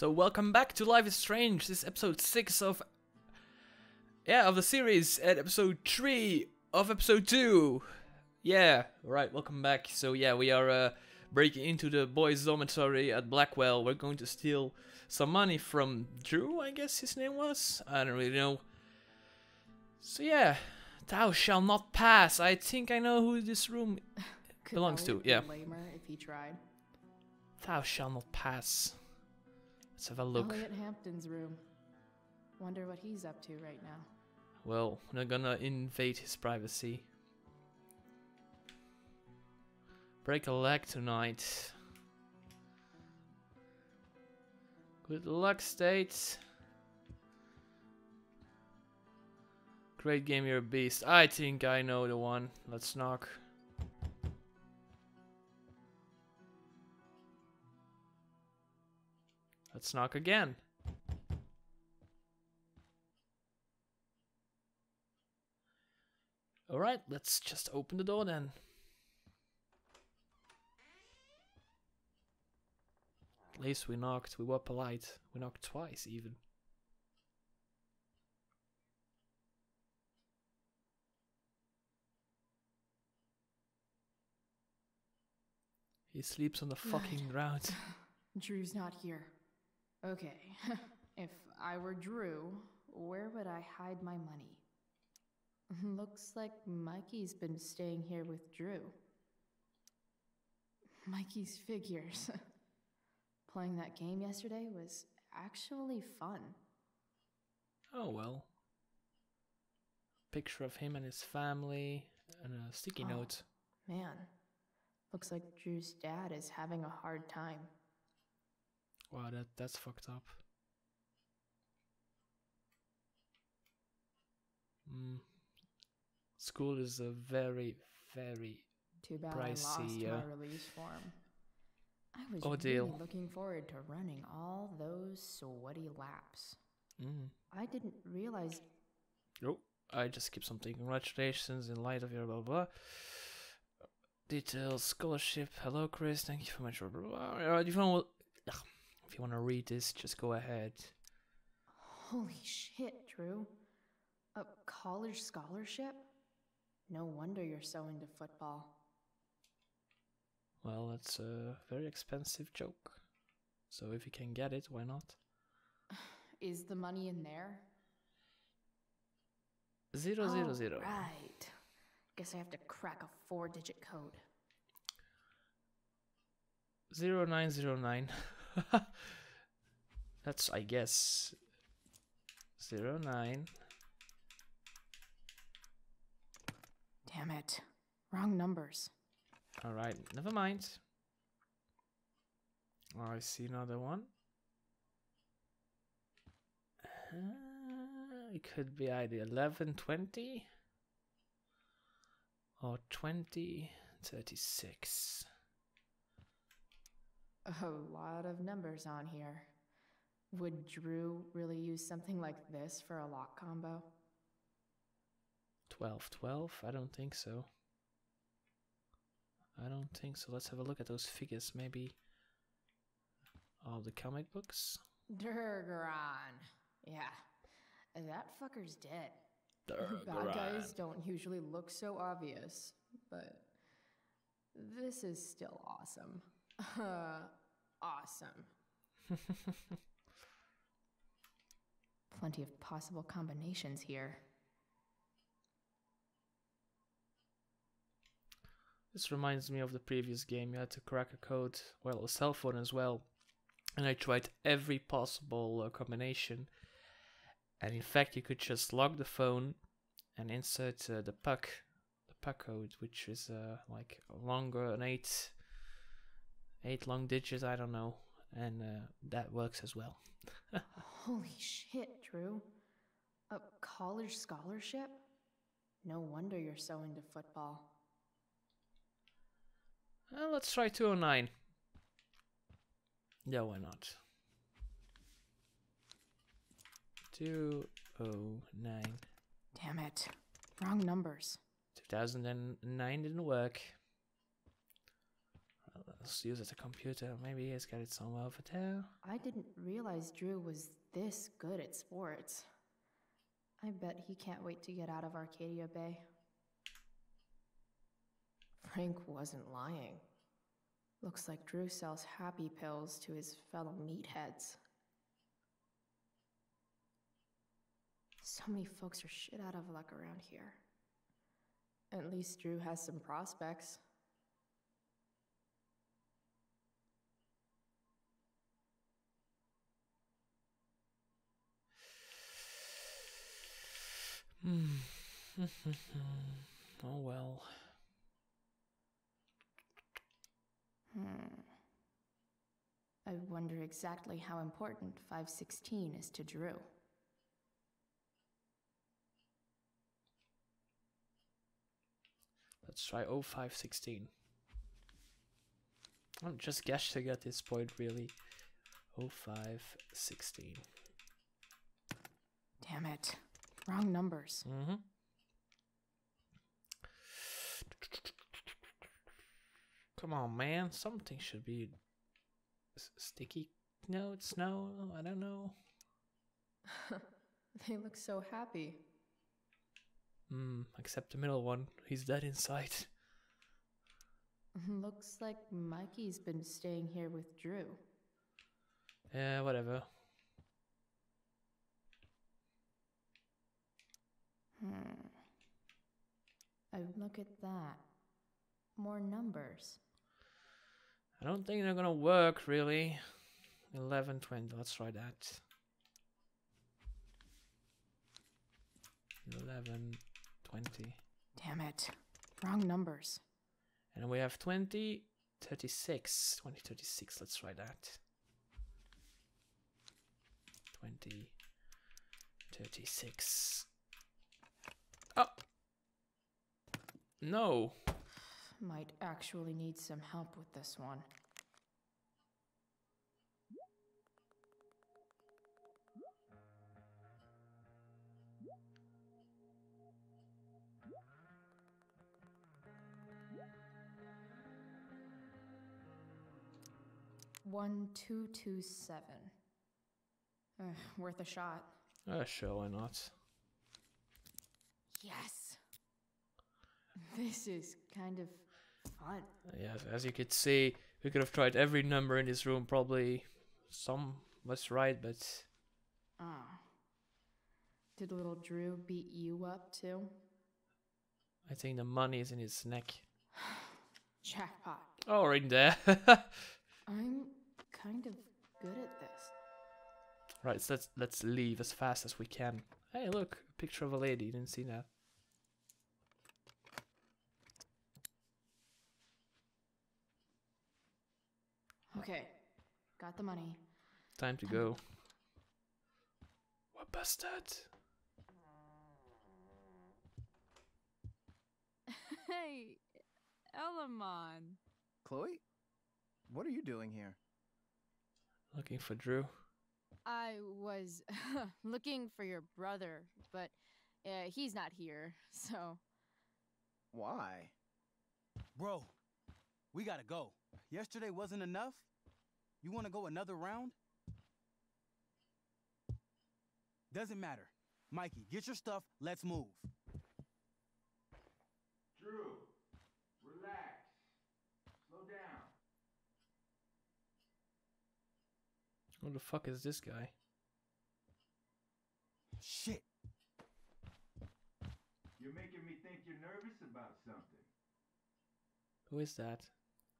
So welcome back to Life is Strange. This is episode six of yeah of the series, and episode three of episode two. Yeah, right. Welcome back. So yeah, we are uh, breaking into the boys' dormitory at Blackwell. We're going to steal some money from Drew. I guess his name was. I don't really know. So yeah, thou shall not pass. I think I know who this room belongs to, yeah. Lamer if he tried. Thou shall not pass. Let's have a look. Elliot Hampden's room. Wonder what he's up to right now. Well, we're not gonna invade his privacy. Break a leg tonight. Good luck, States. Great game, you're a beast. I think I know the one. Let's knock. Let's knock again. Alright, let's just open the door then. At least we knocked. We were polite. We knocked twice, even. He sleeps on the fucking ground. Drew's not here. Okay. if I were Drew, where would I hide my money? Looks like Mikey's been staying here with Drew. Mikey's figures. Playing that game yesterday was actually fun. Oh well. Picture of him and his family and a sticky Oh. note. Man, looks like Drew's dad is having a hard time. Wow, that that's fucked up. Mm. School is a very, very Too bad I lost Pricey, uh, my release form. I was ordeal. really looking forward to running all those sweaty laps. mm. I didn't realize Oh, I just skipped something. Congratulations in light of your blah blah. Details, scholarship. Hello, Chris. Thank you for much. Blah, blah, blah. If you want, if you want to read this, just go ahead. Holy shit, Drew. A college scholarship? No wonder you're so into football. Well, that's a very expensive joke. So if you can get it, why not? Is the money in there? Zero zero zero. Right. Guess I have to crack a four digit code. Zero nine zero nine. That's I guess zero nine. Damn it. Wrong numbers. All right, never mind. Oh, I see another one. Uh, it could be either eleven twenty or twenty thirty six. A lot of numbers on here. Would Drew really use something like this for a lock combo? 12 12 i don't think so i don't think so let's have a look at those figures maybe all the comic books Durgaron. Yeah. That fucker's dead. Bad guys don't usually look so obvious, but this is still awesome. Uh, awesome. Plenty of possible combinations here. this reminds me of the previous game you had to crack a code well a cell phone as well and i tried every possible uh, combination and in fact you could just lock the phone and insert uh, the PUK the PUK code which is uh, like longer an eight eight long ditches, i don't know and uh, that works as well Holy shit, Drew. A college scholarship? No wonder you're so into football. Well, let's try 209. Yeah, why not? 209. Damn it. Wrong numbers. 2009 didn't work. Let's use it as a computer. Maybe he's got it somewhere over there. I didn't realize Drew was this good at sports. I bet he can't wait to get out of Arcadia Bay. Frank wasn't lying. Looks like Drew sells happy pills to his fellow meatheads. So many folks are shit out of luck around here. At least Drew has some prospects. oh well. Hmm. I wonder exactly how important 516 is to Drew. Let's try 0516. I'm just guessing at this point, really. 0516. Damn it. Wrong numbers. Mm-hmm. Come on, man. Something should be sticky. No, it's snow. I don't know. they look so happy. Hmm. Except the middle one. He's dead inside. Looks like Mikey's been staying here with Drew. Yeah, whatever. Hmm. Oh, look at that. More numbers. I don't think they're gonna work really. 11, 20. Let's try that. 11, 20. Damn it. Wrong numbers. And we have 20, 36. 20, 36. Let's try that. 20, 36. Oh! No! Might actually need some help with this one. One two two seven. Uh, worth a shot. Uh, sure, why not? Yes. This is kind of fun. Yeah, as you could see, we could have tried every number in this room. Probably some was right, but Ah. Did little Drew beat you up too? I think the money is in his neck. Jackpot. Oh, right there. I'm kind of good at this. right, so let's let's leave as fast as we can. Hey, look, a picture of a lady. You didn't see that. Okay, got the money. Time to go. What bastard? Hey, Elamon. Chloe? What are you doing here? Looking for Drew. I was looking for your brother, but uh, he's not here, so. Why? Bro, we gotta go. Yesterday wasn't enough? You wanna go another round? Doesn't matter. Mikey, get your stuff, let's move. Drew, Who the fuck is this guy? Shit. You're making me think you're nervous about something. Who is that?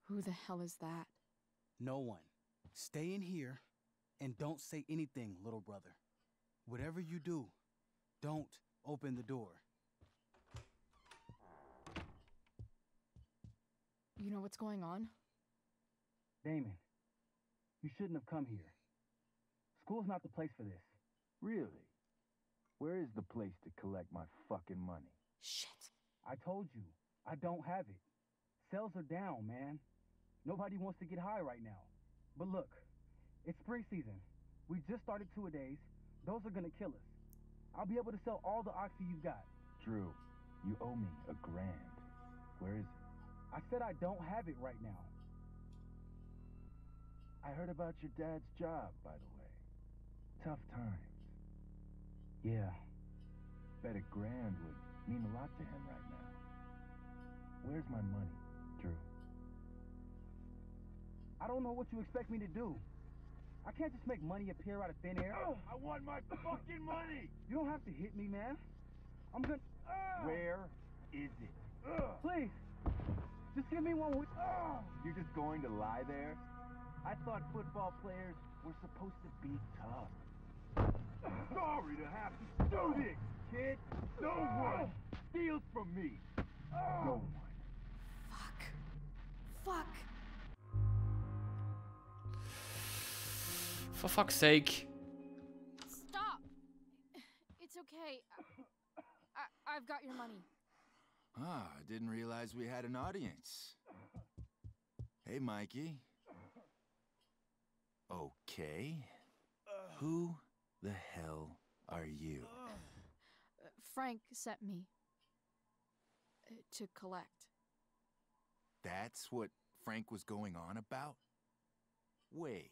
Who the hell is that? No one. Stay in here and don't say anything, little brother. Whatever you do, don't open the door. You know what's going on? Damon, you shouldn't have come here. School's not the place for this. Really? Where is the place to collect my fucking money? Shit. I told you, I don't have it. Sales are down, man. Nobody wants to get high right now. But look, it's spring season. We just started two a days. Those are gonna kill us. I'll be able to sell all the oxy you've got. Drew, you owe me a grand. Where is it? I said I don't have it right now. I heard about your dad's job, by the way. Tough times. Yeah. Bet a grand would mean a lot to him right now. Where's my money, Drew? I don't know what you expect me to do. I can't just make money appear out of thin air. Oh, I want my fucking money! You don't have to hit me, man. I'm gonna. Ah! Where is it? Please, just give me one. wi- ah! You're just going to lie there? I thought football players were supposed to be tough. Sorry to have to do this, kid. No one steals from me. No one. Fuck. Fuck. For fuck's sake. Stop. It's okay. I, I, I've got your money. Ah, I didn't realize we had an audience. Hey, Mikey. Okay. Who the hell are you? Uh, Frank sent me uh, to collect. That's what Frank was going on about? Wait.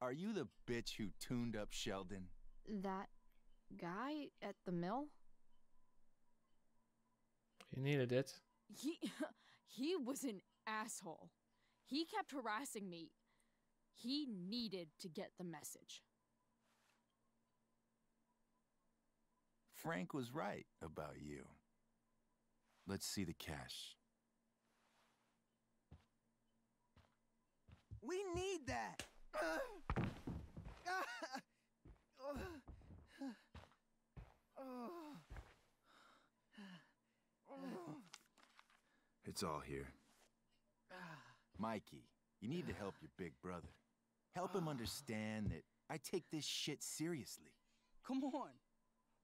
Are you the bitch who tuned up Sheldon? That guy at the mill? He needed it. He he was an asshole. He kept harassing me. He needed to get the message. Frank was right about you. Let's see the cash. We need that. It's all here. Mikey, you need to help your big brother. Help him understand that I take this shit seriously. Come on.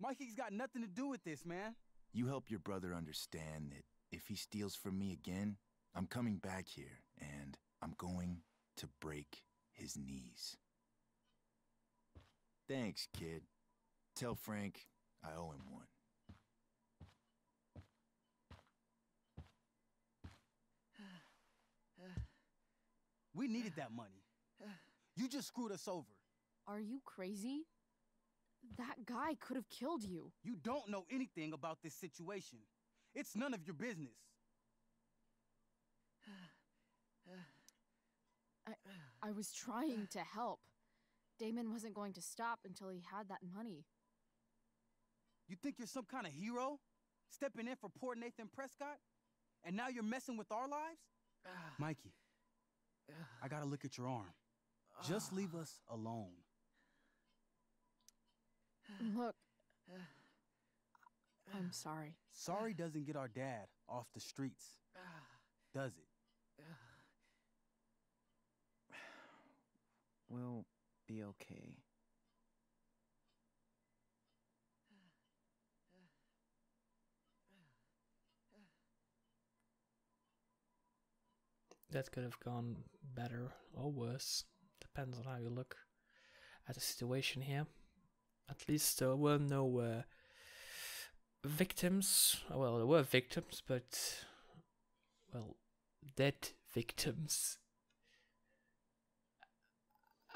Mikey's got nothing to do with this, man. You help your brother understand that if he steals from me again, I'm coming back here and I'm going to break his knees. Thanks, kid. Tell Frank I owe him one. We needed that money. You just screwed us over. Are you crazy? That guy could have killed you. You don't know anything about this situation. It's none of your business. I I was trying to help. Damon wasn't going to stop until he had that money. You think you're some kind of hero? Stepping in for poor Nathan Prescott? And now you're messing with our lives? Mikey, I gotta look at your arm. Just leave us alone. Look, I'm sorry. Sorry doesn't get our dad off the streets, does it? We'll be okay. That could have gone better or worse. Depends on how you look at the situation here. At least there were no uh, victims. Well, there were victims, but well, dead victims.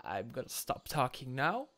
I'm gonna stop talking now.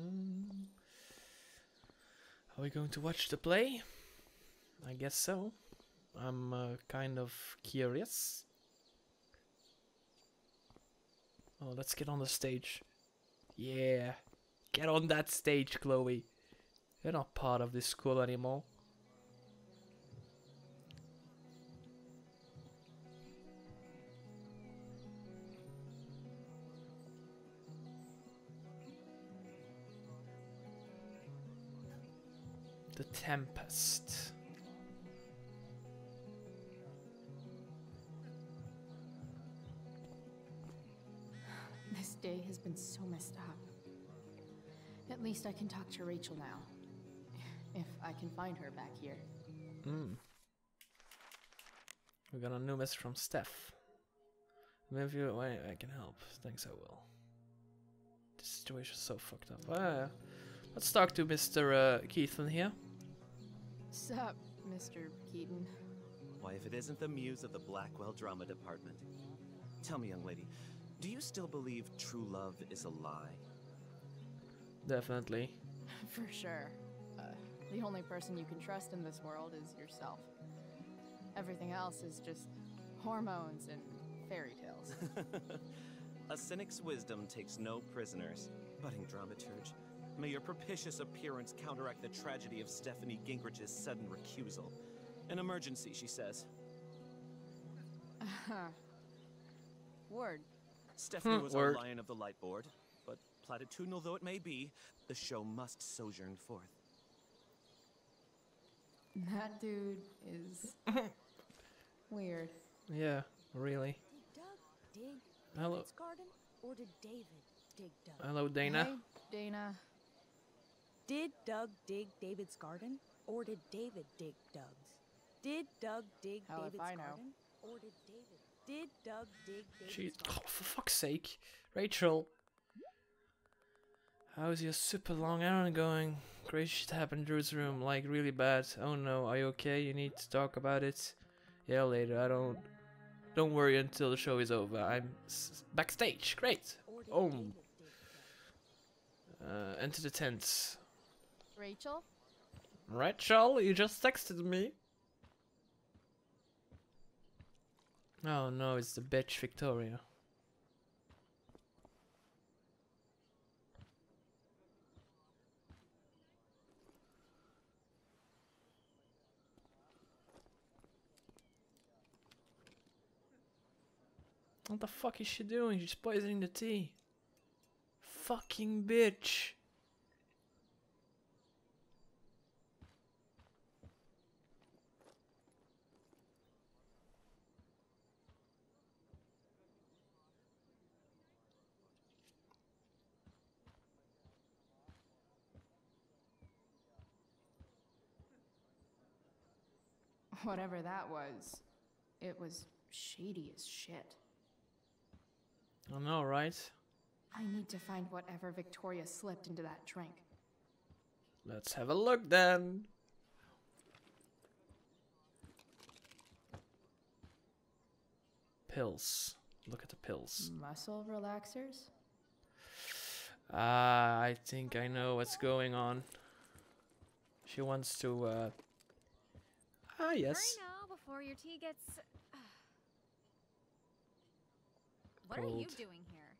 Mm. Are we going to watch the play? I guess so. I'm uh, kind of curious. Oh, let's get on the stage. Yeah. Get on that stage, Chloe. You're not part of this school anymore. The Tempest. This day has been so messed up. At least I can talk to Rachel now. If I can find her back here. Mm. We got a new message from Steph. Maybe you, I, I can help. Thanks, I will. This situation's so fucked up. Uh, let's talk to Mr. Uh, Keithlin here. Sup, Mr. Keaton. Why, if it isn't the muse of the Blackwell Drama Department. Tell me, young lady, do you still believe true love is a lie? Definitely. For sure. Uh, the only person you can trust in this world is yourself. Everything else is just hormones and fairy tales. a cynic's wisdom takes no prisoners. Budding dramaturge, may your propitious appearance counteract the tragedy of Stephanie Gingrich's sudden recusal. An emergency, she says. Word. Stephanie Hmm, was word. our lion of the light board, but platitudinal though it may be, the show must sojourn forth. That dude is weird. Yeah, really. Did Doug dig Hello. Garden, or did David dig Doug? Hello, Dana. Hey, Dana. Did Doug dig David's garden, or did David dig Doug's? Did Doug dig Hell David's I know. garden, or did David? Did Doug dig David's Jeez. Oh, for fuck's sake. Rachel. How's your super long errand going? Crazy shit happened in Drew's room, like really bad. Oh no, are you okay? You need to talk about it. Yeah, later. I don't. Don't worry until the show is over. I'm s- backstage. Great. Oh. David dig Doug? Uh, enter the tent. Rachel? Rachel, you just texted me. Oh no, it's the bitch Victoria. What the fuck is she doing? She's poisoning the tea. Fucking bitch. Whatever that was, it was shady as shit. I know, right? I need to find whatever Victoria slipped into that drink. Let's have a look then. Pills. Look at the pills. Muscle relaxers? Ah, I think I know what's going on. She wants to, uh... Ah, yes. Hurry now before your tea gets. what are you doing here?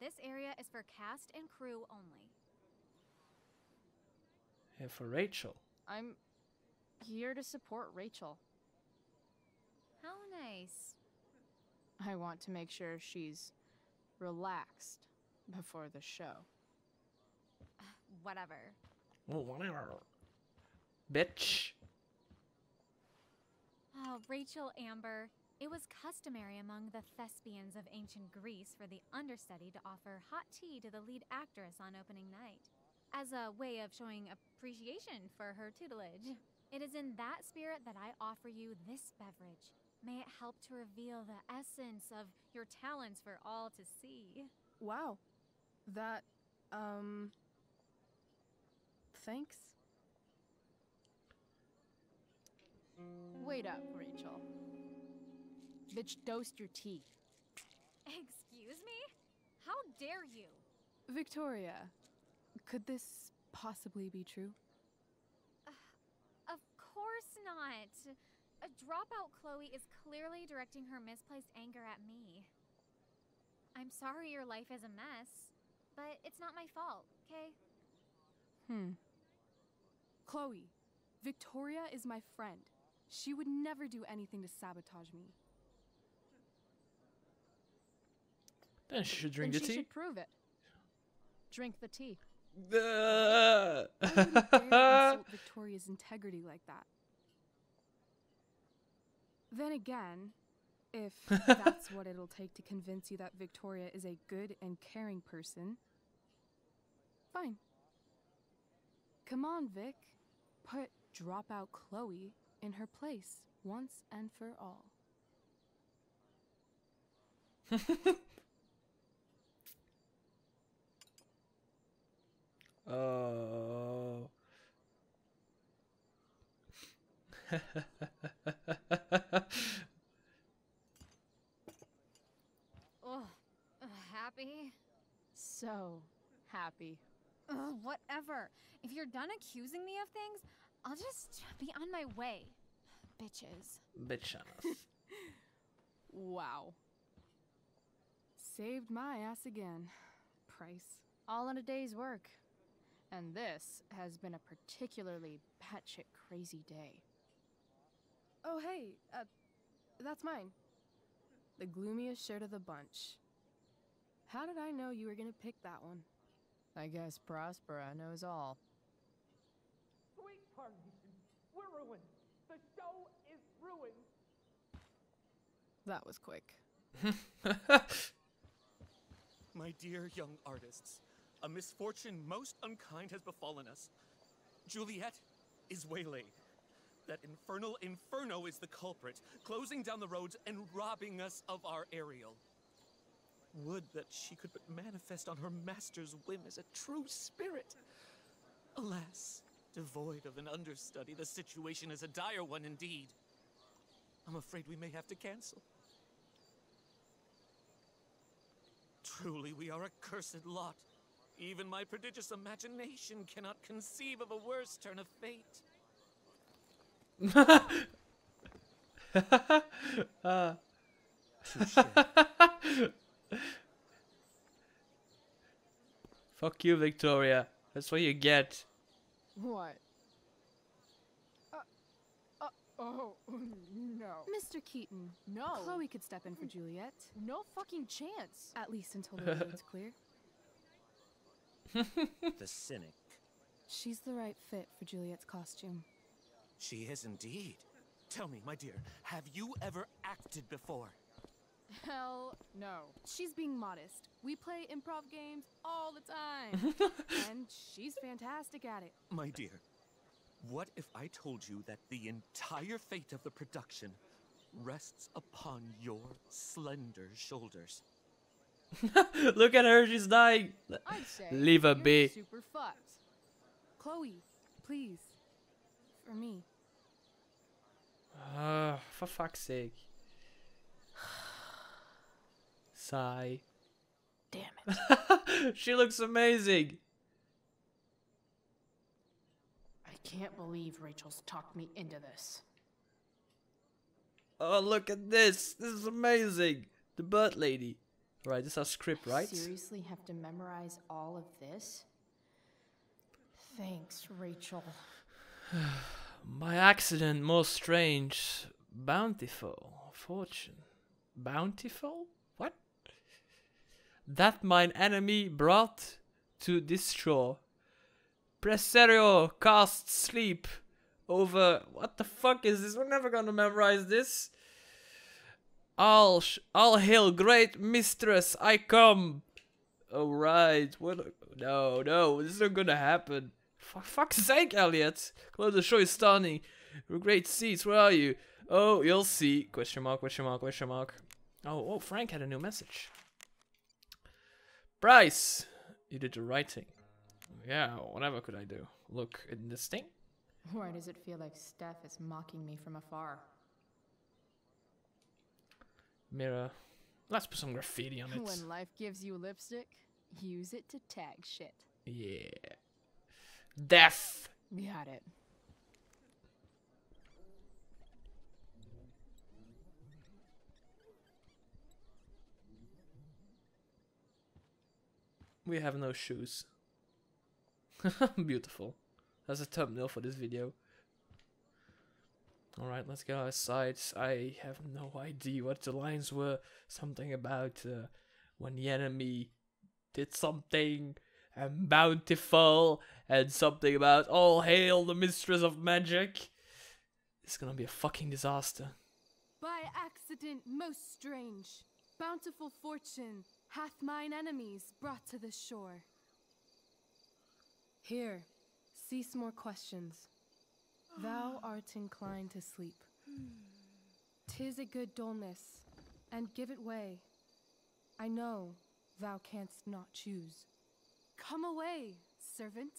This area is for cast and crew only. Here for Rachel. I'm here to support Rachel. How nice. I want to make sure she's relaxed before the show. Whatever. Oh, whatever. Bitch. Oh, Rachel Amber. It was customary among the thespians of ancient Greece for the understudy to offer hot tea to the lead actress on opening night, as a way of showing appreciation for her tutelage. It is in that spirit that I offer you this beverage. May it help to reveal the essence of your talents for all to see. Wow. That, um. Thanks. Wait up, Rachel. Bitch, dosed your tea. Excuse me? How dare you? Victoria, could this possibly be true? Of course not. A dropout Chloe is clearly directing her misplaced anger at me. I'm sorry your life is a mess, but it's not my fault, okay? Hmm. Chloe, Victoria is my friend. She would never do anything to sabotage me. Then she should drink then the she tea. should prove it. Drink the tea. I wouldn't dare insult Victoria's integrity like that. Then again, if that's what it'll take to convince you that Victoria is a good and caring person, fine. Come on, Vic. Put dropout Chloe in her place once and for all. oh. Ugh. Uh, happy? So happy. Ugh, whatever. If you're done accusing me of things, I'll just be on my way. Bitches. Bitch ass. Wow. Saved my ass again. Price. All in a day's work. And this has been a particularly batshit crazy day. Oh, hey, uh, that's mine. The gloomiest shirt of the bunch. How did I know you were gonna pick that one? I guess Prospera knows all. Sweet Carnation, we're ruined. The show is ruined. That was quick. My dear young artists, a misfortune most unkind has befallen us. Juliet is waylaid. That infernal inferno is the culprit, closing down the roads and robbing us of our Ariel. Would that she could but manifest on her master's whim as a true spirit. Alas, devoid of an understudy, the situation is a dire one indeed. I'm afraid we may have to cancel. Truly, we are a cursed lot. Even my prodigious imagination cannot conceive of a worse turn of fate. uh. Fuck you, Victoria. That's what you get. What? Uh, uh, oh, no. Mr. Keaton. No. Chloe could step in for Juliet. No fucking chance. At least until the road's clear. the cynic. She's the right fit for Juliet's costume. She is indeed. Tell me, my dear, have you ever acted before? Hell no. She's being modest. We play improv games all the time. and she's fantastic at it. My dear, what if I told you that the entire fate of the production rests upon your slender shoulders? Look at her, she's dying. I'd say Leave her be. super fucked. Chloe, please. For me. Uh, for fuck's sake. Sigh. Damn it. she looks amazing. I can't believe Rachel's talked me into this. Oh, look at this. This is amazing. The bird lady. Right, this is our script, right? Seriously have to memorize all of this? Thanks, Rachel. My accident more strange, bountiful, fortune. Bountiful? That mine enemy brought to this shore. Prospera cast sleep over. What the fuck is this? We're never gonna memorize this. All, all hail, great mistress, I come. Oh, Alright, what? No, no, this isn't gonna happen. For fuck's sake, Elliot! Close the show is stunning. Great seats, where are you? Oh, you'll see. Question mark, question mark, question mark. Oh, oh, Frank had a new message. Bryce, you did the writing. Yeah, whatever could I do? Look in this thing? Why does it feel like Steph is mocking me from afar? Mirror. Let's put some graffiti on it. When life gives you lipstick, use it to tag shit. Yeah. Death. We got it. We have no shoes. Beautiful. That's a thumbnail for this video. Alright, let's go outside. I have no idea what the lines were. Something about uh, when the enemy did something and bountiful and something about all hail the mistress of magic. It's gonna be a fucking disaster. By accident most strange, bountiful fortune hath mine enemies brought to this shore. Here, cease more questions. Thou art inclined to sleep. Tis a good dullness, and give it way. I know thou canst not choose. Come away, servant.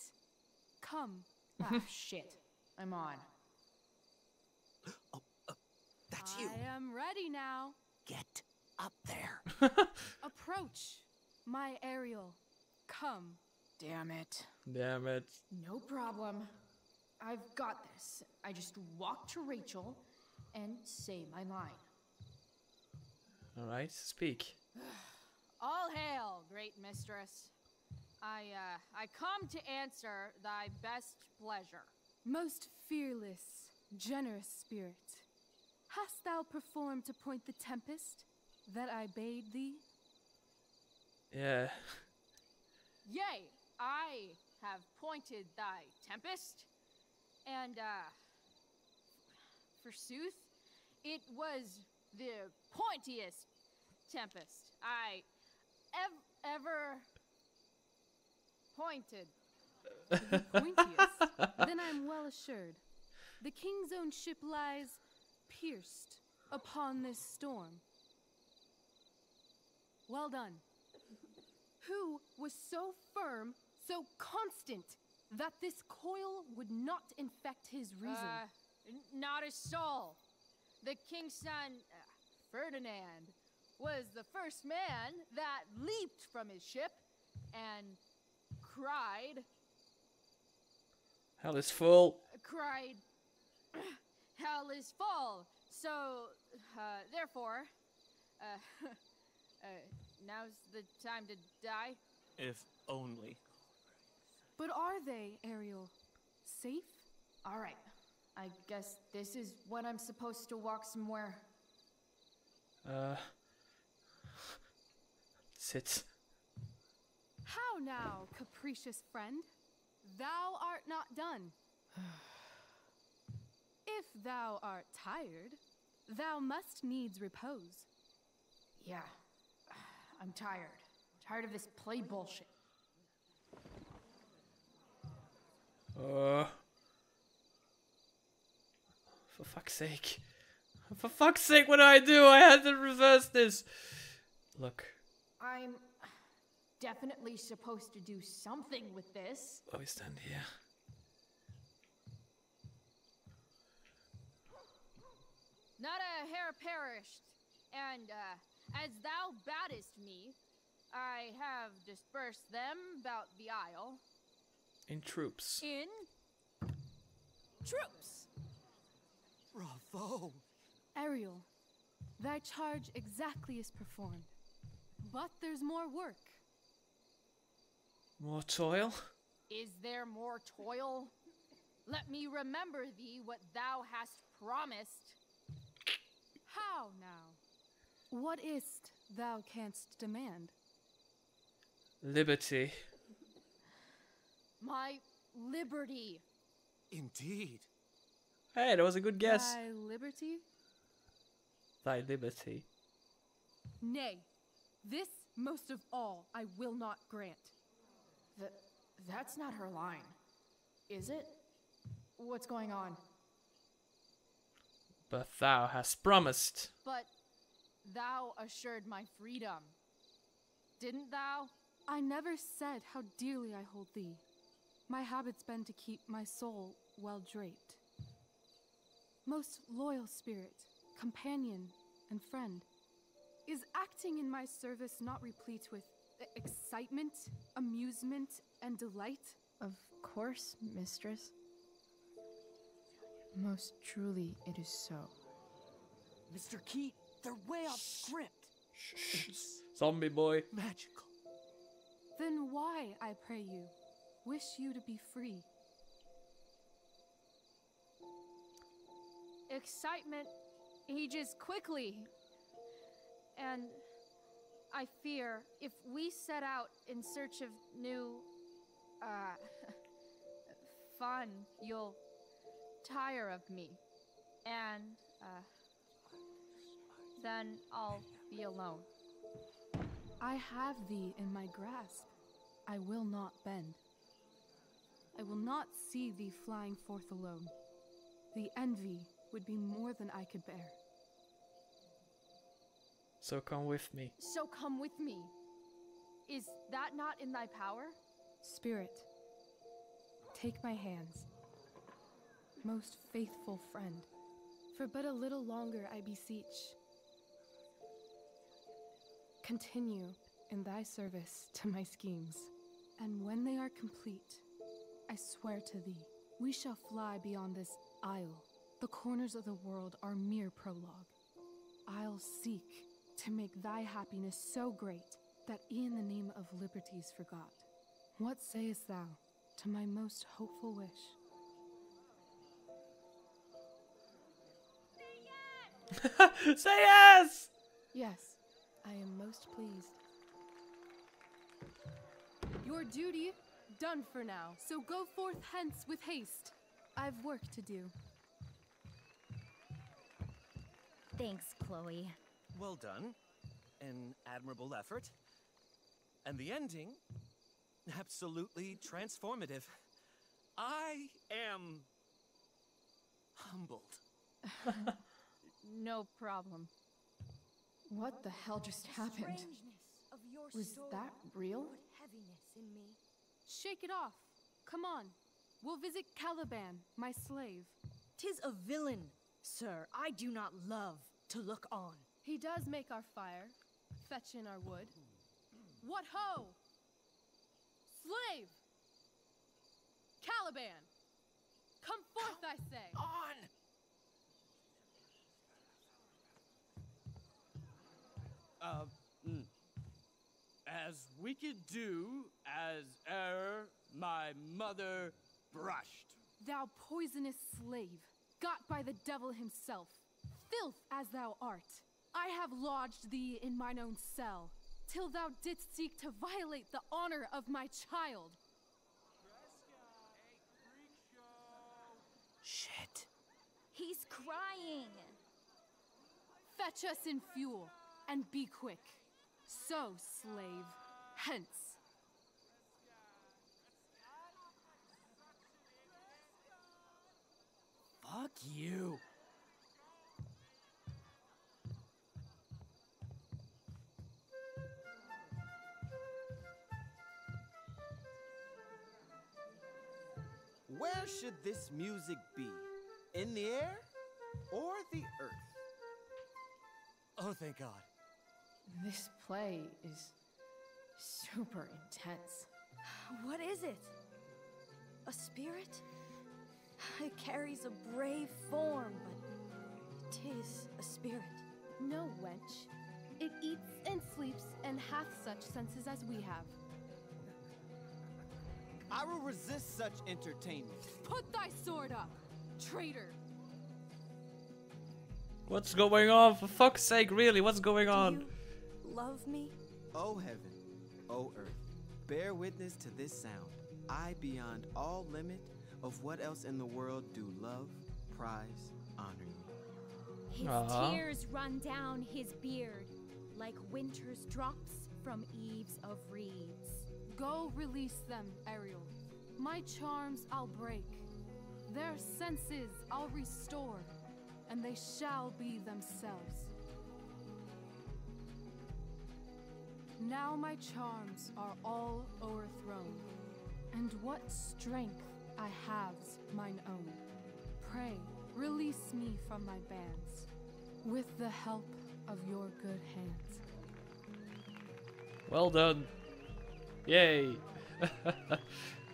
Come. ah, shit. I'm on. That's you. I am ready now. Get up there. Approach, my Ariel. Come. Damn it. Damn it. No problem. I've got this. I just walk to Rachel and say my line. Alright, speak. All hail, great mistress. I, uh, I come to answer thy best pleasure. Most fearless, generous spirit, hast thou performed to point the tempest that I bade thee? Yeah. Yea, I have pointed thy tempest, and, uh, forsooth, it was the pointiest tempest I ev- ever pointed. Pointiest? then I'm well assured. The king's own ship lies pierced upon this storm. Well done. Who was so firm, so constant, that this coil would not infect his reason? Uh, not a soul. The king's son, uh, Ferdinand, was the first man that leaped from his ship and cried, Hell is full. cried, Hell is full. So, uh, therefore, uh, uh, now's the time to die. If only. But are they, Ariel? Safe? All right. I guess this is when I'm supposed to walk somewhere. Uh. Sit. How now, capricious friend? Thou art not done. if thou art tired, thou must needs repose. Yeah. I'm tired. Tired of this play bullshit. Uh. For fuck's sake. For fuck's sake, what do I do? I had to reverse this. Look. I'm definitely supposed to do something with this. Oh, we stand here. Not a hair perished, and uh, as thou baddest me, I have dispersed them about the isle In troops. in troops. Bravo! Ariel, thy charge exactly is performed. But there's more work. More toil? Is there more toil? Let me remember thee what thou hast promised. How now? What is't thou canst demand? Liberty. My liberty. Indeed. Hey, that was a good guess. Thy liberty? Thy liberty. Nay, this most of all I will not grant. Th- that's not her line. Is it? What's going on? But thou hast promised. But thou assured my freedom. Didn't thou? I never said how dearly I hold thee. My habit's been to keep my soul well draped. Most loyal spirit, companion, and friend, is acting in my service not replete with excitement, amusement, and delight? Of course, mistress. Most truly, it is so. Mr. Keat, they're way off script. Zombie boy. Magical. Then why, I pray you, wish you to be free? Excitement ages quickly. And I fear if we set out in search of new Uh, fun. You'll tire of me. And, uh, then I'll be alone. I have thee in my grasp. I will not bend. I will not see thee flying forth alone. The envy would be more than I could bear. So come with me. So come with me. Is that not in thy power? Spirit, take my hands. Most faithful friend, for but a little longer I beseech. Continue in thy service to my schemes, and when they are complete, I swear to thee, we shall fly beyond this isle. The corners of the world are mere prologue. I'll seek to make thy happiness so great that e'en the name of liberty's forgot. What sayest thou to my most hopeful wish? Say yes! Yes, I am most pleased. Your duty done for now, so go forth hence with haste. I've work to do. Thanks, Chloe. Well done. An admirable effort. And the ending, absolutely transformative. I am humbled. no problem. What the hell just happened? Was that real? heaviness in me. Shake it off. Come on. We'll visit Caliban, my slave. Tis a villain, sir. I do not love to look on. He does make our fire, fetch in our wood. What ho! Slave! Caliban! Come forth, I say! On! Uh, mm. As wicked do as e'er my mother brushed. Thou poisonous slave, got by the devil himself, filth as thou art, I have lodged thee in mine own cell, till thou didst seek to violate the honor of my child. Shit. He's crying. Fetch us in fuel, and be quick. So, slave, hence. Fuck you. Where should this music be? In the air or the earth? Oh, thank God. This play is super intense. What is it? A spirit? It carries a brave form, but tis a spirit. No, wench. It eats and sleeps and hath such senses as we have. I will resist such entertainment. Put thy sword up, traitor! What's going on? For fuck's sake, really, what's going on? Love me? O heaven, O earth, bear witness to this sound. I, beyond all limit of what else in the world do love, prize, honor you. His Aw. tears run down his beard like winter's drops from eaves of reeds. Go release them, Ariel. My charms I'll break. Their senses I'll restore, and they shall be themselves. Now my charms are all o'erthrown, and what strength I have's mine own. Pray, release me from my bands, with the help of your good hands. Well done. Yay.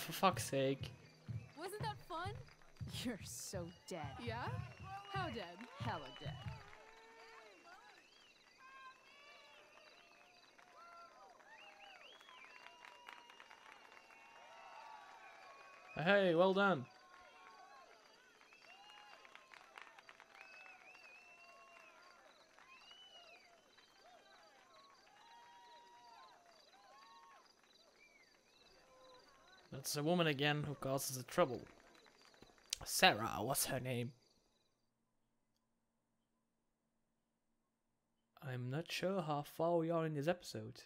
for fuck's sake. Wasn't that fun? You're so dead. Yeah? How dead? Hella dead. Hey, well done. That's a woman again who causes the trouble. Sarah, what's her name? I'm not sure how far we are in this episode.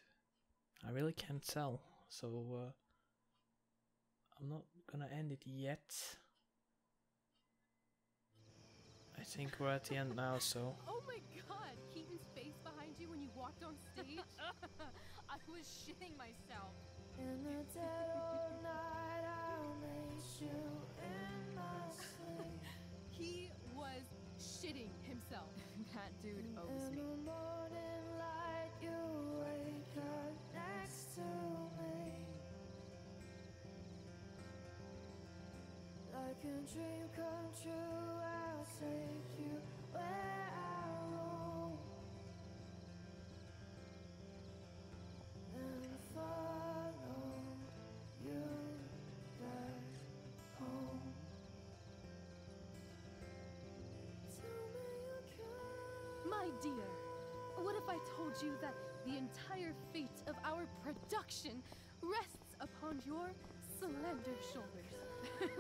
I really can't tell, so uh, I'm not gonna end it yet. I think we're at the end now, so. Oh my god, Keaton's face behind you when you walked on stage? I was shitting myself. In the dead of night, I'll make you in my sleep. he was shitting himself. that dude owes In me. the morning light, you wake up next to me. Like a dream come true, I'll take you where told you that the entire fate of our production rests upon your slender shoulders?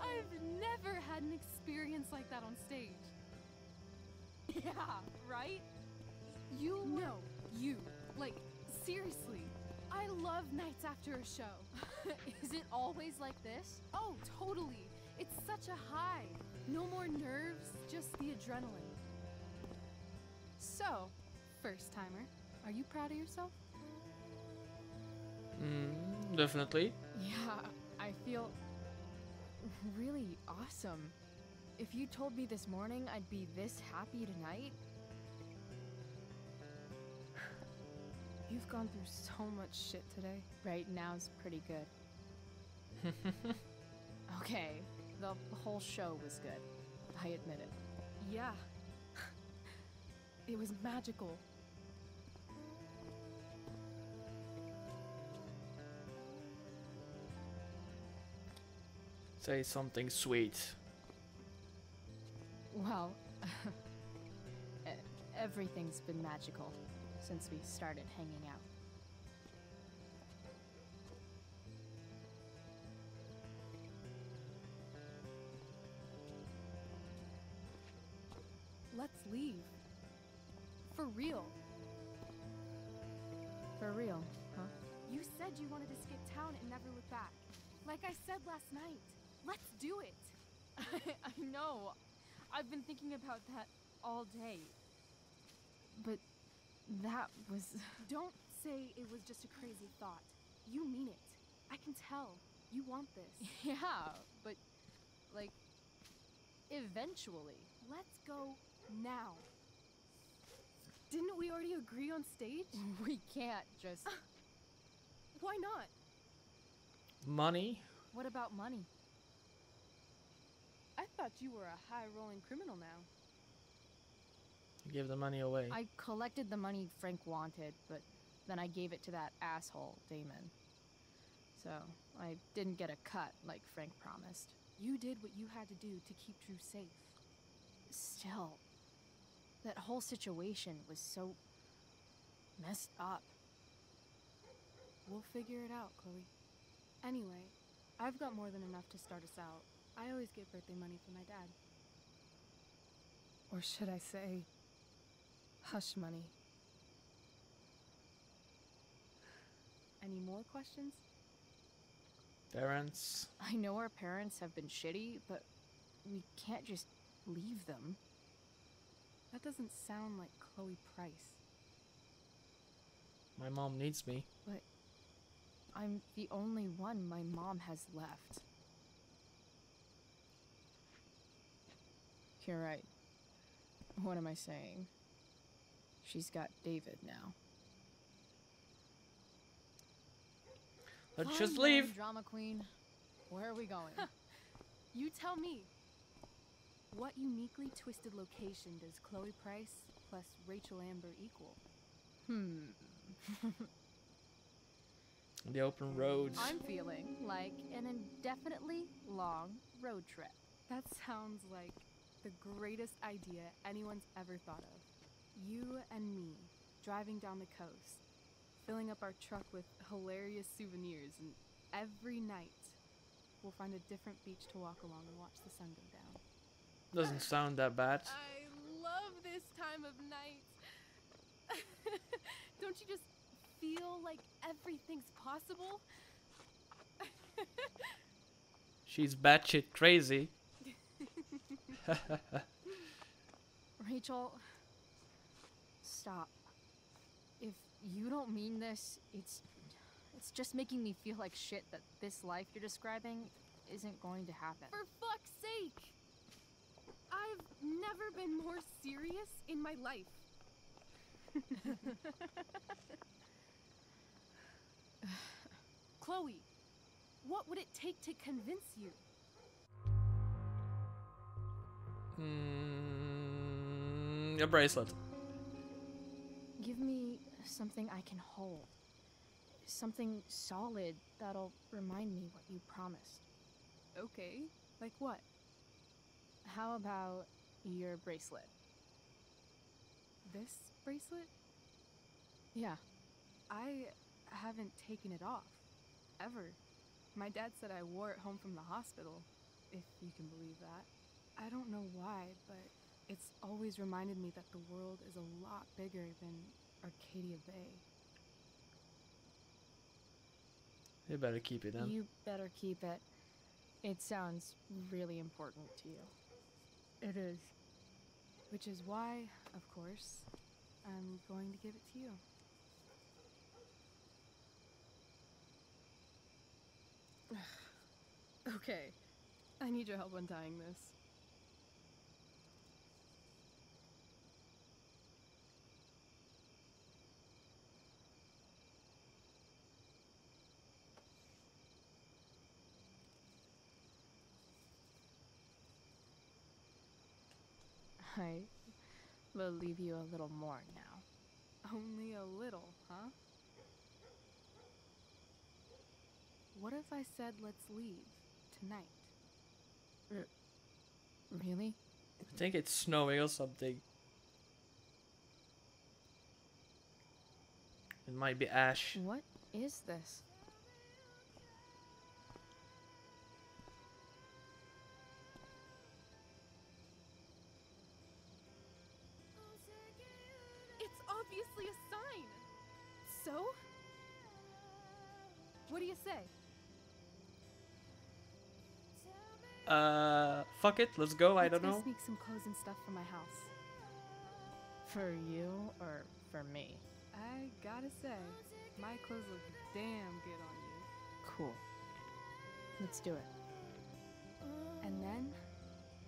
I've never had an experience like that on stage. Yeah, right? You know, you. Like, seriously. I love nights after a show. Is it always like this? Oh, totally. It's such a high. No more nerves, just the adrenaline. So, first timer, are you proud of yourself? Mm, definitely. Yeah, I feel really awesome. If you told me this morning I'd be this happy tonight. You've gone through so much shit today. Right now's pretty good. Okay, the whole show was good. I admit it. Yeah. it was magical. Say something sweet. Well, everything's been magical since we started hanging out. Let's leave. For real. For real, huh? You said you wanted to skip town and never look back. Like I said last night. Let's do it. I know. I've been thinking about that all day. But that was. Don't say it was just a crazy thought. You mean it. I can tell. You want this. Yeah, but. Like. Eventually. Let's go now. Didn't we already agree on stage? We can't just. Uh, why not? Money? What about money? I thought you were a high rolling criminal now. You gave the money away. I collected the money Frank wanted, but then I gave it to that asshole, Damon. So, I didn't get a cut like Frank promised. You did what you had to do to keep Drew safe. Still, that whole situation was so messed up. We'll figure it out, Chloe. Anyway, I've got more than enough to start us out. I always get birthday money from my dad. Or should I say, hush money? Any more questions? Parents? I know our parents have been shitty, but we can't just leave them. That doesn't sound like Chloe Price. My mom needs me. But I'm the only one my mom has left. You're right. What am I saying? She's got David now. Let's Fine just leave. Drama queen. Where are we going? You tell me. What uniquely twisted location does Chloe Price plus Rachel Amber equal? hmm. The open roads. I'm feeling like an indefinitely long road trip. That sounds like the greatest idea anyone's ever thought of. You and me driving down the coast, filling up our truck with hilarious souvenirs, and every night we'll find a different beach to walk along and watch the sun go down. Doesn't sound that bad. I love this time of night. Don't you just feel like everything's possible? She's batshit crazy. Rachel, stop. If you don't mean this, it's it's just making me feel like shit that this life you're describing isn't going to happen. For fuck's sake! I've never been more serious in my life. Chloe, what would it take to convince you? Mm, a bracelet. Give me something I can hold. Something solid that'll remind me what you promised. Okay, like what? How about your bracelet? This bracelet? Yeah. I haven't taken it off. Ever. My dad said I wore it home from the hospital, if you can believe that. I don't know why, but it's always reminded me that the world is a lot bigger than Arcadia Bay. You better keep it then. You better keep it. It sounds really important to you. It is. Which is why, of course, I'm going to give it to you. okay. I need your help untying this. I will leave you a little more now. Only a little, huh? What if I said let's leave tonight? Really? I think it's snowing or something. It might be ash. What is this? So? What do you say? Uh, fuck it, let's go. I Let's don't go know. Sneak some clothes and stuff from my house. For you or for me? I gotta say, my clothes look damn good on you. Cool. Let's do it. And then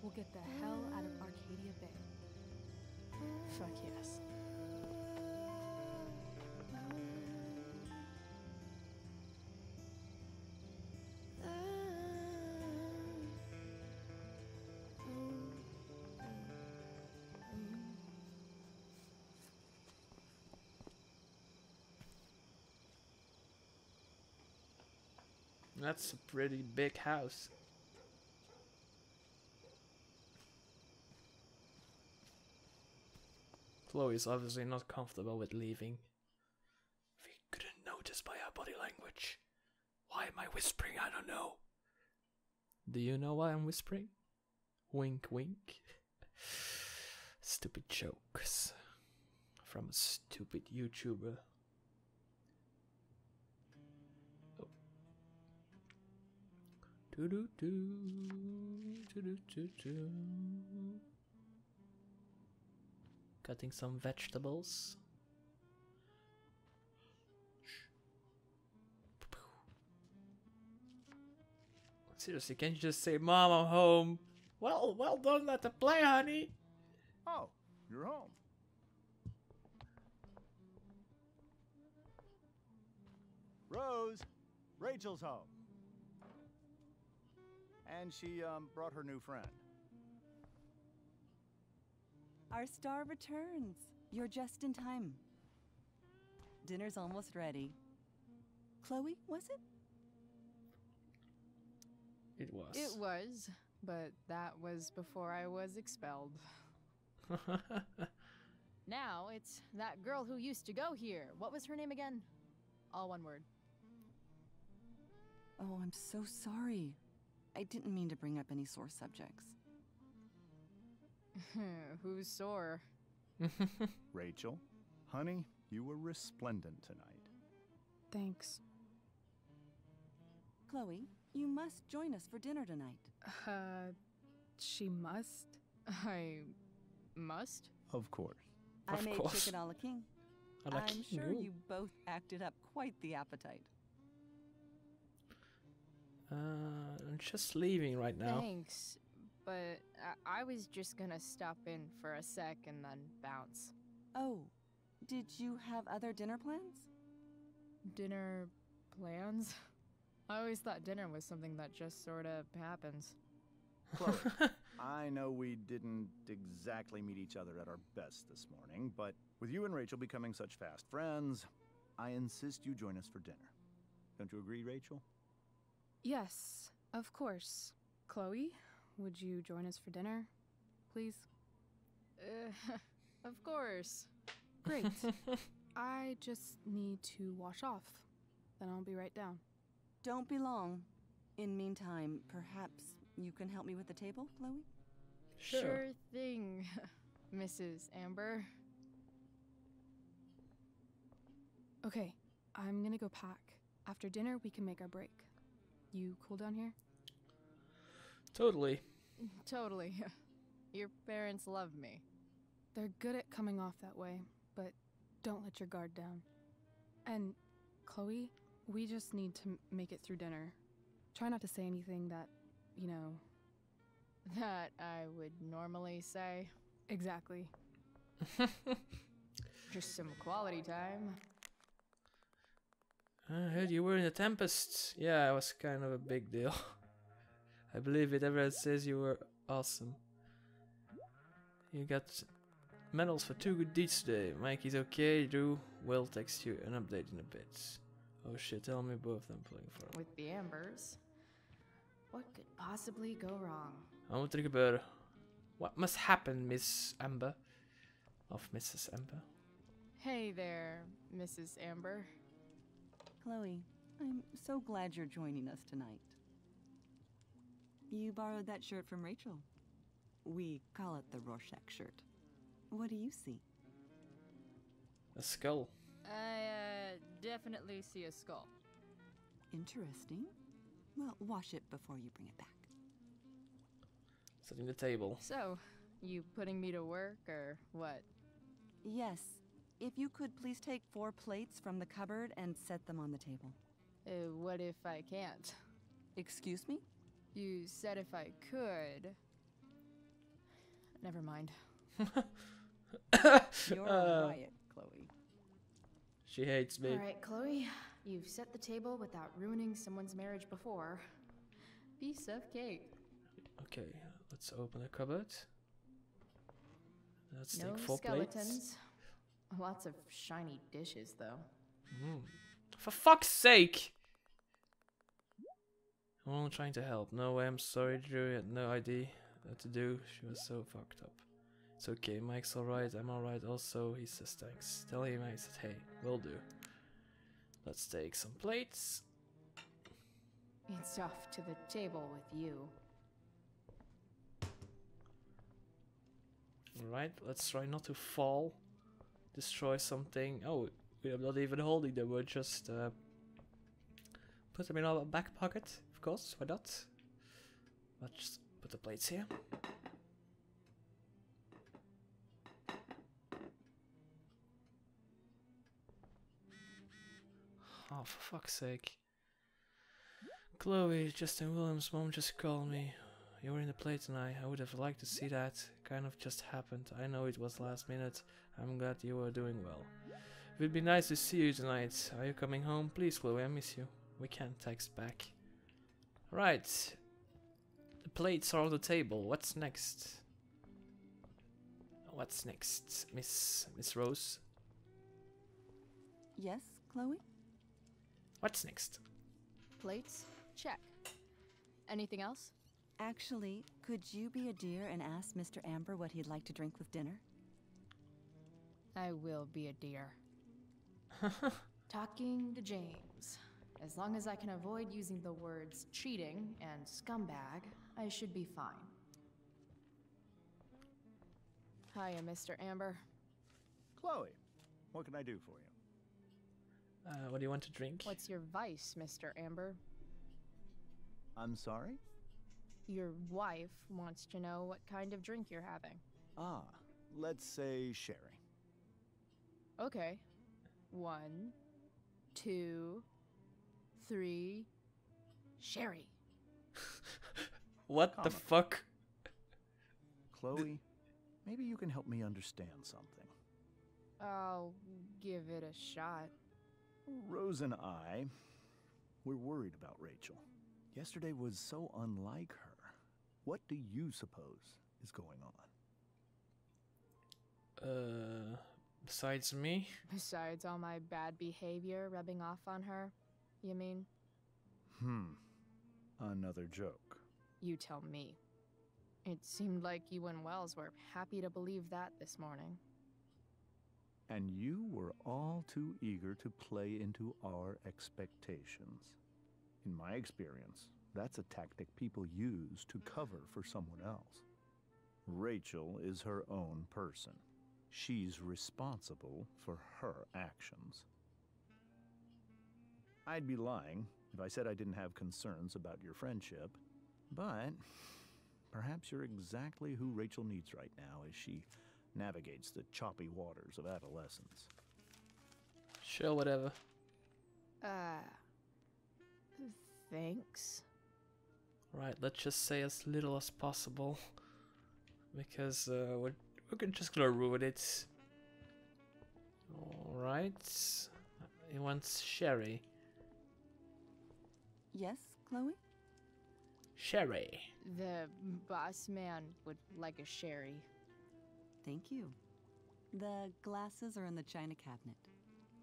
we'll get the hell out of Arcadia Bay. Fuck yes. That's a pretty big house. Chloe's obviously not comfortable with leaving. If couldn't notice by her body language. Why am I whispering? I don't know. Do you know why I'm whispering? Wink, wink. Stupid jokes from a stupid YouTuber. Do do do do do do do. Cutting some vegetables. Seriously, can't you just say, "Mom, I'm home"? Well, well done at the play, honey. Oh, you're home. Rose! Rachel's home. And she um, brought her new friend. Our star returns. You're just in time. Dinner's almost ready. Chloe, was it? It was. It was, but that was before I was expelled. Now it's that girl who used to go here. What was her name again? All one word. Oh, I'm so sorry. I didn't mean to bring up any sore subjects. Who's sore? Rachel, honey, you were resplendent tonight. Thanks. Chloe, you must join us for dinner tonight. Uh, she must? I must? Of course. I Of made course. chicken a la king. A la I'm king, sure ooh. you both acted up quite the appetite. Uh, I'm just leaving right now. Thanks, but I-, I was just gonna stop in for a sec and then bounce. Oh, did you have other dinner plans? Dinner plans? I always thought dinner was something that just sort of happens. Chloe, I know we didn't exactly meet each other at our best this morning, but with you and Rachel becoming such fast friends, I insist you join us for dinner. Don't you agree, Rachel? Yes, of course. Chloe, would you join us for dinner? Please? Uh, of course. Great. I just need to wash off. Then I'll be right down. Don't be long. In meantime, perhaps you can help me with the table, Chloe? Sure thing, Mrs. Amber. Okay, I'm gonna go pack. After dinner, we can make our break. You cool down here? Totally. Totally. Your parents love me. They're good at coming off that way, but don't let your guard down. And, Chloe, we just need to make it through dinner. Try not to say anything that, you know. That I would normally say. Exactly. Just some quality time. I heard you were in the Tempest. Yeah, it was kind of a big deal. I believe it. Everyone says you were awesome. You got medals for two good deeds today. Mikey's okay. Drew will text you an update in a bit. Oh shit, tell me both I'm pulling for. With the Ambers. What could possibly go wrong? Wat moet er gebeuren? What must happen, Miss Amber? Of Mrs. Amber? Hey there, Mrs. Amber. Chloe, I'm so glad you're joining us tonight. You borrowed that shirt from Rachel. We call it the Rorschach shirt. What do you see? A skull. I uh, definitely see a skull. Interesting. Well, wash it before you bring it back. Setting the table. So, you putting me to work or what? Yes. If you could please take four plates from the cupboard and set them on the table. Uh, what if I can't? Excuse me? You said if I could. Never mind. You're Uh, a riot, Chloe. She hates me. Alright, Chloe. You've set the table without ruining someone's marriage before. Piece of cake. Okay, let's open the cupboard. Let's no take four skeletons. plates. Lots of shiny dishes, though. Mm. For fuck's sake! I'm only trying to help. No way, I'm sorry, Drew had no idea what to do. She was so fucked up. It's okay, Mike's alright, I'm alright also. He says thanks. Tell him I said hey, will do. Let's take some plates. It's off to the table with you. Alright, let's try not to fall. Destroy something. Oh, we are not even holding them, we're just uh, put them in our back pocket, of course, why not? Let's just put the plates here. Oh, for fuck's sake. Chloe, Justin Williams' mom just called me. You were in the play tonight. I would have liked to see that. Kind of just happened. I know it was last minute. I'm glad you are doing well. It would be nice to see you tonight. Are you coming home? Please, Chloe, I miss you. we can't text back. Right. The plates are on the table. What's next? What's next, Miss Miss Rose? Yes, Chloe? What's next? Plates? Check. Anything else? Actually, could you be a dear and ask Mr. Amber what he'd like to drink with dinner? I will be a dear. Talking to James. As long as I can avoid using the words cheating and scumbag, I should be fine. Hiya, Mr. Amber. Chloe, what can I do for you? Uh, what do you want to drink? What's your vice, Mr. Amber? I'm sorry? Your wife wants to know what kind of drink you're having. Ah, let's say sherry. Okay. One, two, three. Sherry. What the fuck? Chloe, maybe you can help me understand something. I'll give it a shot. Rose and I, we're worried about Rachel. Yesterday was so unlike her. What do you suppose is going on? Uh, besides me? Besides all my bad behavior rubbing off on her, you mean? Hmm. Another joke. You tell me. It seemed like you and Wells were happy to believe that this morning. And you were all too eager to play into our expectations. In my experience, that's a tactic people use to cover for someone else. Rachel is her own person. She's responsible for her actions. I'd be lying if I said I didn't have concerns about your friendship, but perhaps you're exactly who Rachel needs right now as she navigates the choppy waters of adolescence. Sure, whatever. Uh. Thanks. Right, let's just say as little as possible. Because uh, we're, we're just gonna ruin it. Alright. He wants sherry. Yes, Chloe? Sherry. The boss man would like a sherry. Thank you. The glasses are in the china cabinet.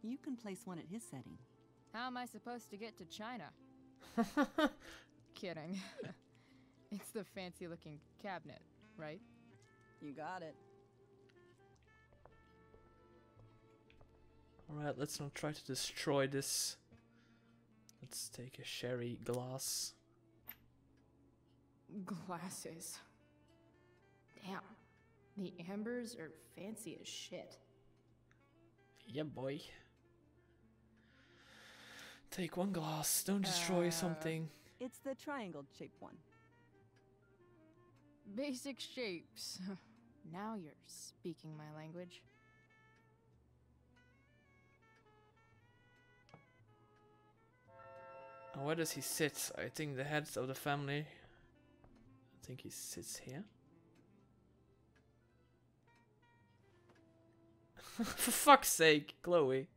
You can place one at his setting. How am I supposed to get to China? Kidding. it's the fancy looking cabinet, right? You got it. Alright, let's not try to destroy this. Let's take a sherry glass. Glasses. Damn. The ambers are fancy as shit. Yeah, boy. Take one glass, don't destroy Uh, something. It's the triangle shaped one. Basic shapes. now you're speaking my language. Where does he sit? I think the heads of the family. I think he sits here. For fuck's sake, Chloe.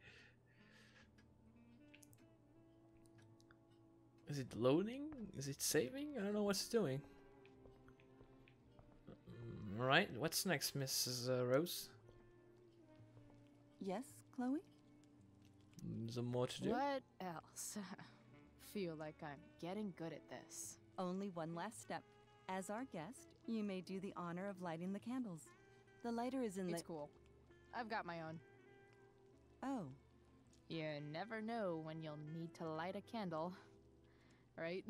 Is it loading? Is it saving? I don't know what's doing. Right, what's next, Mrs. Uh, Rose? Yes, Chloe? Is there more to do? What else? Feel like I'm getting good at this. Only one last step. As our guest, you may do the honor of lighting the candles. The lighter is in It's the. cool. I've got my own. Oh, You never know when you'll need to light a candle. Right?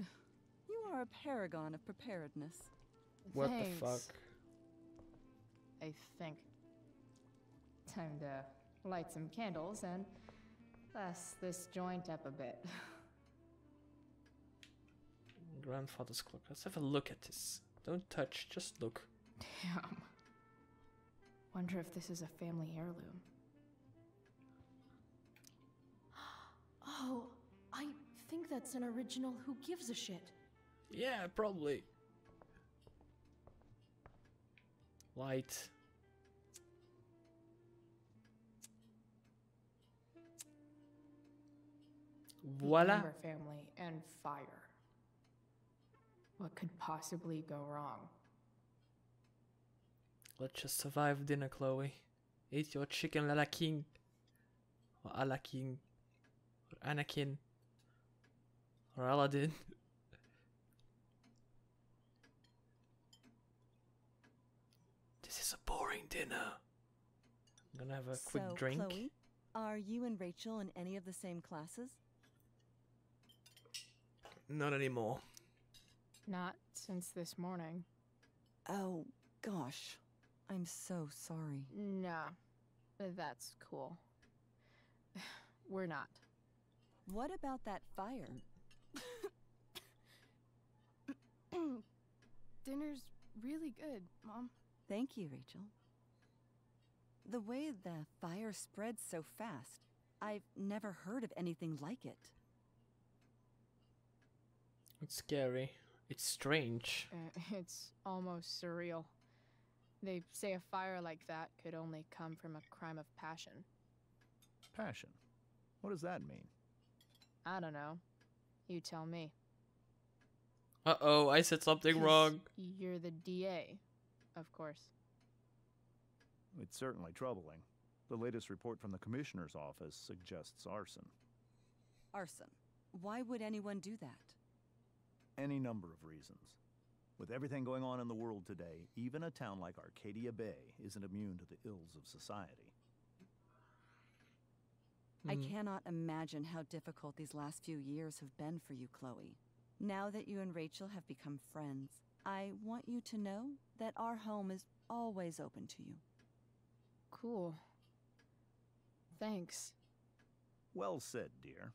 you are a paragon of preparedness. What Thanks. the fuck? I think. Time to light some candles and bless this joint up a bit. Grandfather's clock. Let's have a look at this. Don't touch, just look. Damn. Wonder if this is a family heirloom. Oh, I think that's an original Who Gives a Shit. Yeah, probably. Light. Voila. Amber family and fire. What could possibly go wrong? Let's just survive dinner, Chloe. Eat your chicken a la king. Or a la king. Or Anakin. Or Aladdin. this is a boring dinner. I'm gonna have a quick so, drink. Chloe, are you and Rachel in any of the same classes? Not anymore. Not since this morning. Oh, gosh. I'm so sorry. Nah, that's cool. We're not. What about that fire? Dinner's really good, Mom. Thank you, Rachel. The way the fire spreads so fast, I've never heard of anything like it. It's scary. It's strange. Uh, it's almost surreal. They say a fire like that could only come from a crime of passion. Passion. What does that mean? I don't know. You tell me. Uh oh, I said something wrong. You're the DA, of course. It's certainly troubling. The latest report from the commissioner's office suggests arson. Arson. Why would anyone do that? Any number of reasons. With everything going on in the world today, even a town like Arcadia Bay isn't immune to the ills of society. I Mm. cannot imagine how difficult these last few years have been for you, Chloe. Now that you and Rachel have become friends, I want you to know that our home is always open to you. Cool. Thanks. Well said, dear.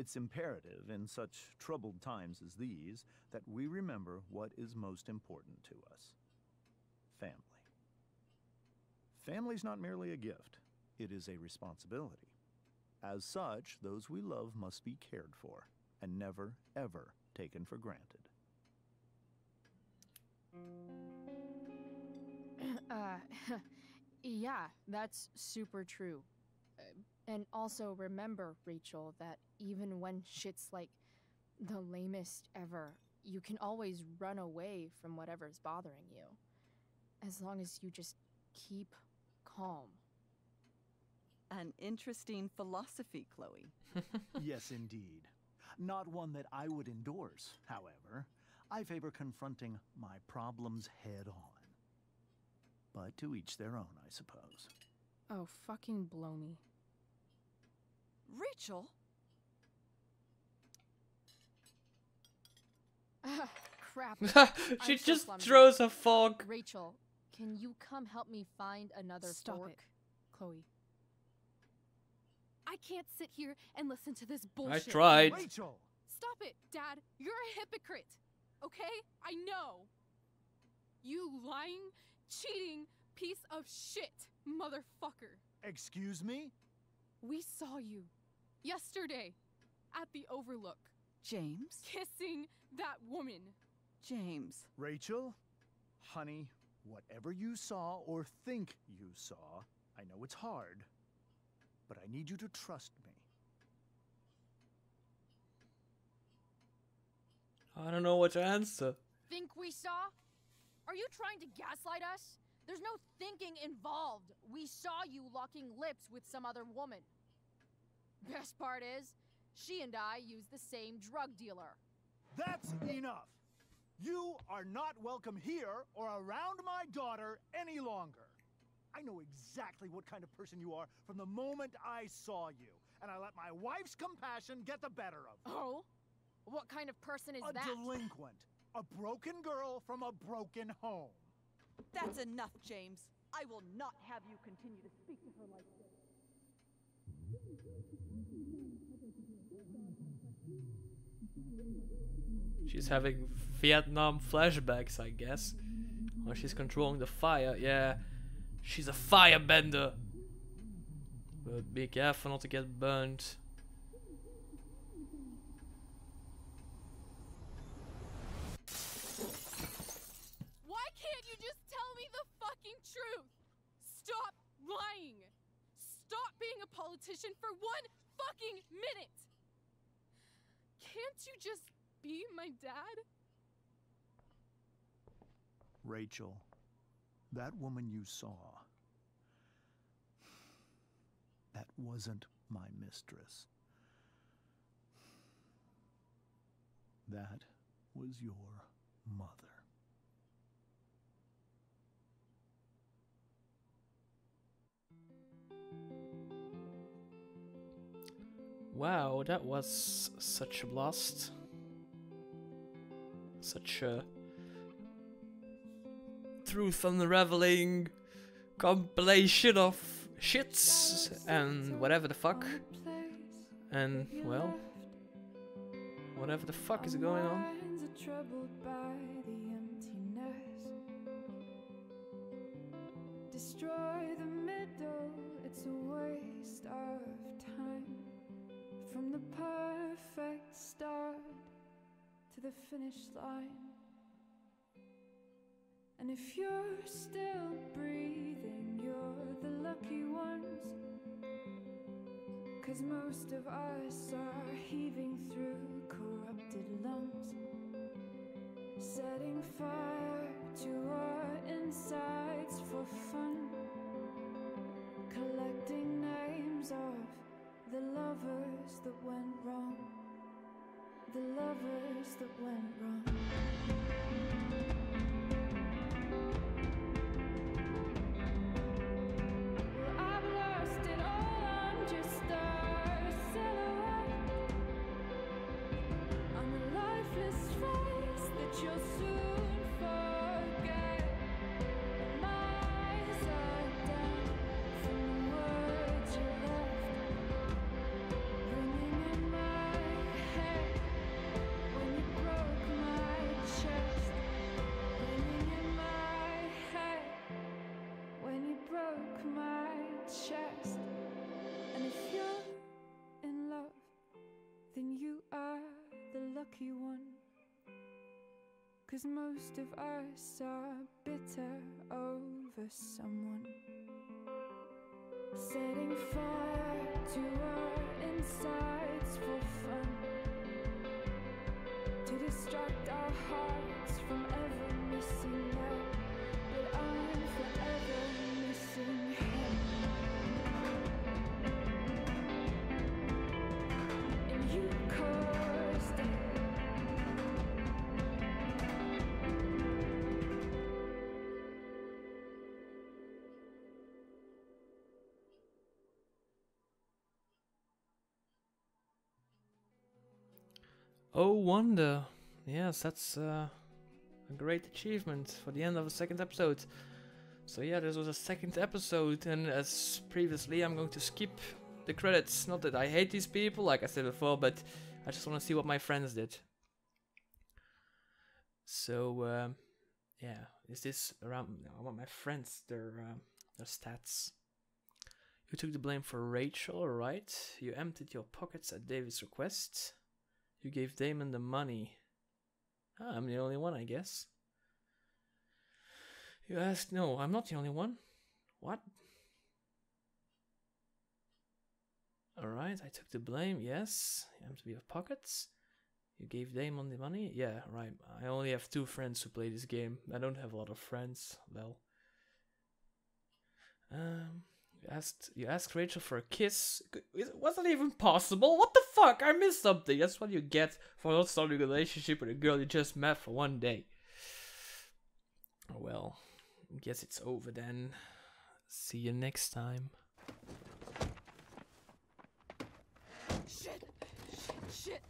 It's imperative in such troubled times as these that we remember what is most important to us family. Family's not merely a gift, it is a responsibility. As such, those we love must be cared for and never, ever taken for granted. uh, yeah, that's super true. And also remember, Rachel, that even when shit's like the lamest ever, you can always run away from whatever's bothering you. As long as you just keep calm. An interesting philosophy, Chloe. yes, indeed. Not one that I would endorse, however. I favor confronting my problems head on. But to each their own, I suppose. Oh, fucking blow me. Rachel? Ah, crap. she I'm just clumsy. throws a fork. Rachel, can you come help me find another Stop fork? it, Chloe. I can't sit here and listen to this bullshit. I tried. Rachel! Stop it, Dad. You're a hypocrite. Okay? I know. You lying, cheating piece of shit, motherfucker. Excuse me? We saw you yesterday at the Overlook James? kissing that woman. James. Rachel? Honey, whatever you saw or think you saw, I know it's hard, but I need you to trust me. I don't know what to answer. Think we saw? Are you trying to gaslight us? There's no thinking involved. We saw you locking lips with some other woman. Best part is, she and I use the same drug dealer. That's enough! You are not welcome here or around my daughter any longer. I know exactly what kind of person you are from the moment I saw you, and I let my wife's compassion get the better of me. Oh? What kind of person is a that? delinquent, a broken girl from a broken home. That's enough, James. I will not have you continue to speak to her like this. She's having Vietnam flashbacks, I guess. Or she's controlling the fire. Yeah, she's a firebender. But be careful not to get burnt. Why can't you just tell me the fucking truth? Stop lying. Stop being a politician for one fucking minute. Can't you just be my dad? Rachel, that woman you saw, that wasn't my mistress. That was your mother. Wow, that was such a blast. Such a truth unraveling compilation of shits and whatever the fuck. And, well, whatever the fuck is going on. Destroy the middle, it's a waste of time. From the perfect start to the finish line. And if you're still breathing, you're the lucky ones. Cause most of us are heaving through corrupted lungs, setting fire to our insides for fun, collecting names of the lovers that went wrong, the lovers that went wrong. Cause most of us are bitter over someone. Setting fire to our insides for fun. To distract our hearts from ever missing out. But I'm forever Oh, wonder. Yes, that's uh, a great achievement for the end of the second episode. So yeah, this was a second episode, and as previously, I'm going to skip the credits. Not that I hate these people, like I said before, but I just want to see what my friends did. So um, yeah, is this around? I want my friends their um, their stats. You took the blame for Rachel, right? You emptied your pockets at David's request. You gave Damon the money. I'm the only one, I guess. You asked, no, I'm not the only one. What? Alright, I took the blame, yes. You emptied your pockets. You gave Damon the money? Yeah, right. I only have two friends who play this game. I don't have a lot of friends. Well. Um, you asked you asked Rachel for a kiss. It wasn't even possible. What the fuck? I missed something. That's what you get for not starting a relationship with a girl you just met for one day. Oh well, guess it's over then. See you next time. Shit! Shit! Shit!